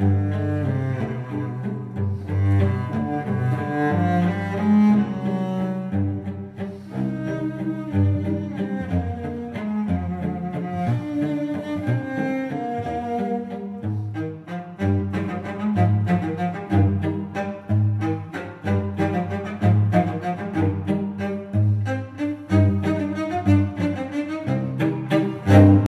Mm-hmm.